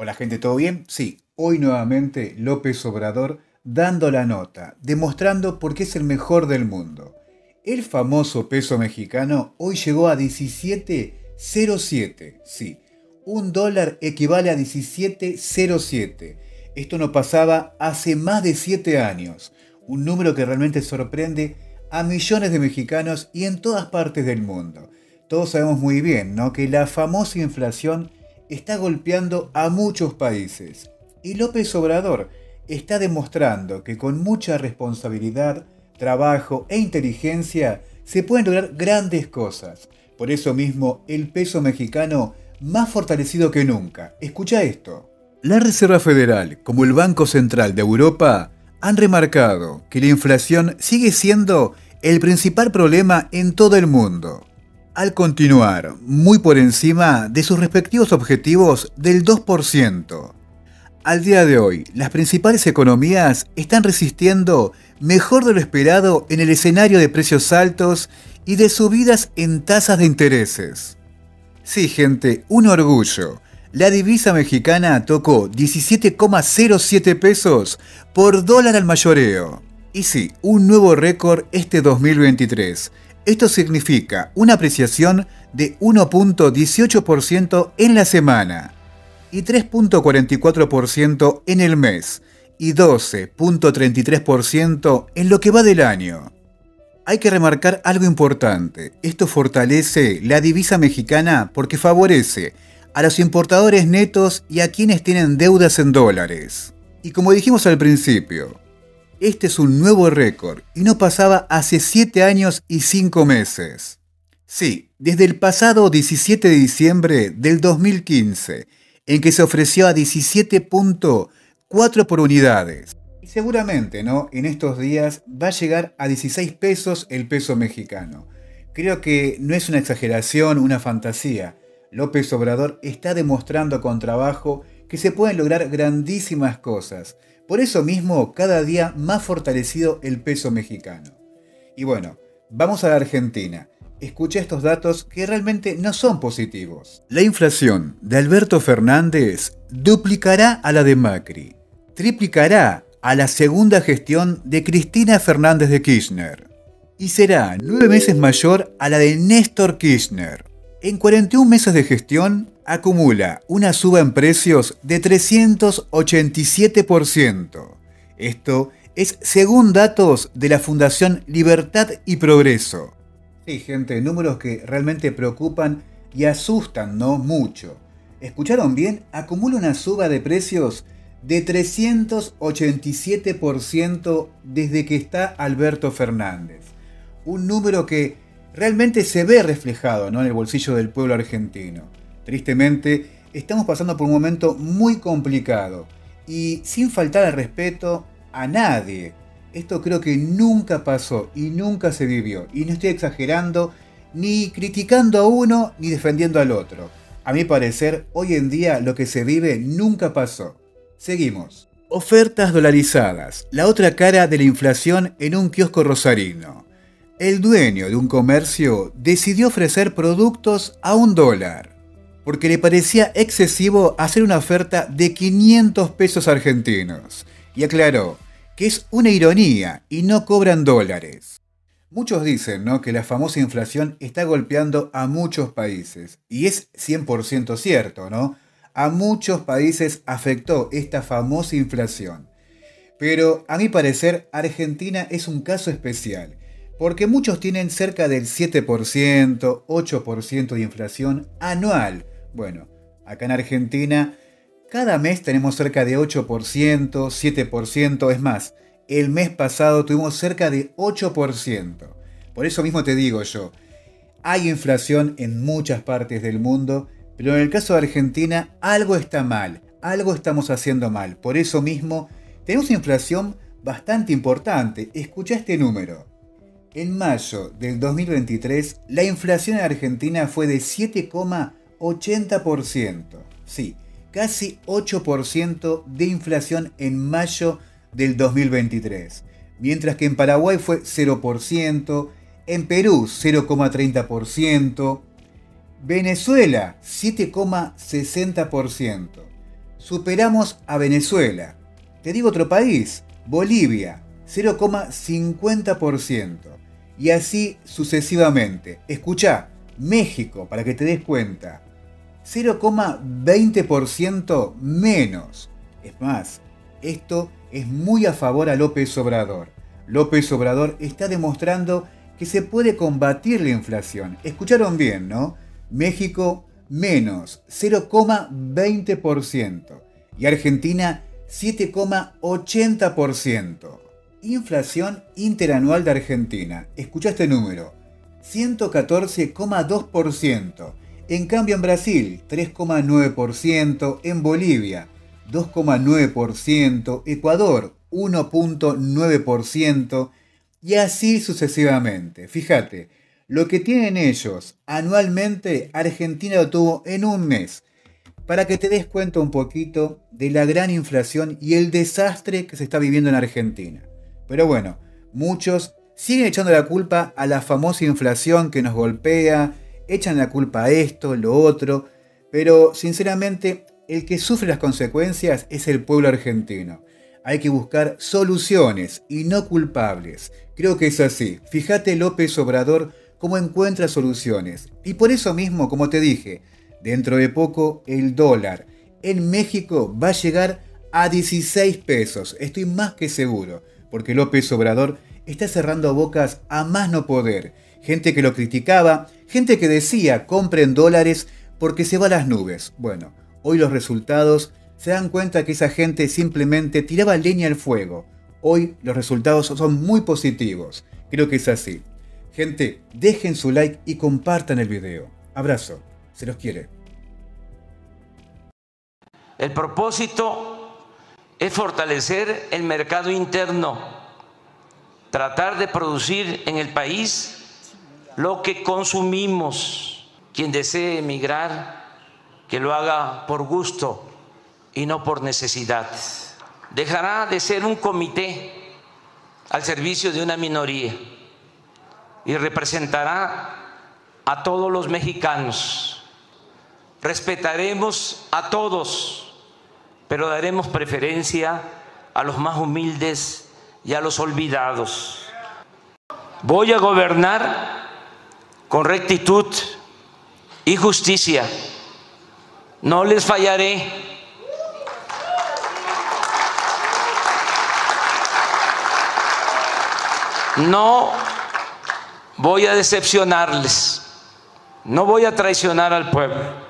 Hola gente, ¿todo bien? Sí, hoy nuevamente López Obrador dando la nota, demostrando por qué es el mejor del mundo. El famoso peso mexicano hoy llegó a 17.07, sí, un dólar equivale a 17.07. Esto no pasaba hace más de 7 años, un número que realmente sorprende a millones de mexicanos y en todas partes del mundo. Todos sabemos muy bien, ¿no? Que la famosa inflación está golpeando a muchos países. Y López Obrador está demostrando que con mucha responsabilidad, trabajo e inteligencia se pueden lograr grandes cosas. Por eso mismo, el peso mexicano más fortalecido que nunca. Escucha esto. La Reserva Federal, como el Banco Central de Europa, han remarcado que la inflación sigue siendo el principal problema en todo el mundo al continuar muy por encima de sus respectivos objetivos del 2%. Al día de hoy, las principales economías están resistiendo mejor de lo esperado en el escenario de precios altos y de subidas en tasas de intereses. Sí, gente, un orgullo. La divisa mexicana tocó 17,07 pesos por dólar al mayoreo. Y sí, un nuevo récord este 2023 esto significa una apreciación de 1.18% en la semana y 3.44% en el mes y 12.33% en lo que va del año. Hay que remarcar algo importante. Esto fortalece la divisa mexicana porque favorece a los importadores netos y a quienes tienen deudas en dólares. Y como dijimos al principio, este es un nuevo récord y no pasaba hace 7 años y 5 meses. Sí, desde el pasado 17 de diciembre del 2015, en que se ofreció a 17.4 por unidades. Y seguramente, ¿no? En estos días va a llegar a 16 pesos el peso mexicano. Creo que no es una exageración, una fantasía. López Obrador está demostrando con trabajo que se pueden lograr grandísimas cosas por eso mismo, cada día más fortalecido el peso mexicano. Y bueno, vamos a la Argentina. Escucha estos datos que realmente no son positivos. La inflación de Alberto Fernández duplicará a la de Macri, triplicará a la segunda gestión de Cristina Fernández de Kirchner y será nueve meses mayor a la de Néstor Kirchner. En 41 meses de gestión, acumula una suba en precios de 387%. Esto es según datos de la Fundación Libertad y Progreso. Sí, gente, números que realmente preocupan y asustan, ¿no? Mucho. ¿Escucharon bien? Acumula una suba de precios de 387% desde que está Alberto Fernández. Un número que realmente se ve reflejado ¿no? en el bolsillo del pueblo argentino. Tristemente, estamos pasando por un momento muy complicado y sin faltar al respeto a nadie. Esto creo que nunca pasó y nunca se vivió. Y no estoy exagerando ni criticando a uno ni defendiendo al otro. A mi parecer, hoy en día lo que se vive nunca pasó. Seguimos. Ofertas dolarizadas, la otra cara de la inflación en un kiosco rosarino. El dueño de un comercio decidió ofrecer productos a un dólar porque le parecía excesivo hacer una oferta de 500 pesos argentinos, y aclaró que es una ironía y no cobran dólares. Muchos dicen ¿no? que la famosa inflación está golpeando a muchos países, y es 100% cierto, ¿no? A muchos países afectó esta famosa inflación. Pero a mi parecer, Argentina es un caso especial, porque muchos tienen cerca del 7%, 8% de inflación anual, bueno, acá en Argentina cada mes tenemos cerca de 8%, 7%, es más, el mes pasado tuvimos cerca de 8%. Por eso mismo te digo yo, hay inflación en muchas partes del mundo, pero en el caso de Argentina algo está mal, algo estamos haciendo mal. Por eso mismo tenemos inflación bastante importante. Escucha este número. En mayo del 2023, la inflación en Argentina fue de 7, 80%. Sí, casi 8% de inflación en mayo del 2023. Mientras que en Paraguay fue 0%, en Perú 0,30%, Venezuela 7,60%. superamos a Venezuela. Te digo otro país, Bolivia, 0,50%. Y así sucesivamente. Escucha, México, para que te des cuenta, 0,20% menos. Es más, esto es muy a favor a López Obrador. López Obrador está demostrando que se puede combatir la inflación. Escucharon bien, ¿no? México menos 0,20% y Argentina 7,80%. Inflación interanual de Argentina. Escucha este número. 114,2%. En cambio en Brasil, 3,9%. En Bolivia, 2,9%. Ecuador, 1,9%. Y así sucesivamente. Fíjate, lo que tienen ellos anualmente, Argentina lo tuvo en un mes. Para que te des cuenta un poquito de la gran inflación y el desastre que se está viviendo en Argentina. Pero bueno, muchos siguen echando la culpa a la famosa inflación que nos golpea, echan la culpa a esto, lo otro, pero sinceramente el que sufre las consecuencias es el pueblo argentino. Hay que buscar soluciones y no culpables. Creo que es así. Fíjate López Obrador cómo encuentra soluciones. Y por eso mismo, como te dije, dentro de poco el dólar en México va a llegar a 16 pesos. Estoy más que seguro porque López Obrador está cerrando bocas a más no poder. Gente que lo criticaba, gente que decía compren dólares porque se va a las nubes. Bueno, hoy los resultados se dan cuenta que esa gente simplemente tiraba leña al fuego. Hoy los resultados son muy positivos. Creo que es así. Gente, dejen su like y compartan el video. Abrazo. Se los quiere. El propósito es fortalecer el mercado interno, tratar de producir en el país lo que consumimos. Quien desee emigrar, que lo haga por gusto y no por necesidad. Dejará de ser un comité al servicio de una minoría y representará a todos los mexicanos. Respetaremos a todos pero daremos preferencia a los más humildes y a los olvidados. Voy a gobernar con rectitud y justicia. No les fallaré. No voy a decepcionarles. No voy a traicionar al pueblo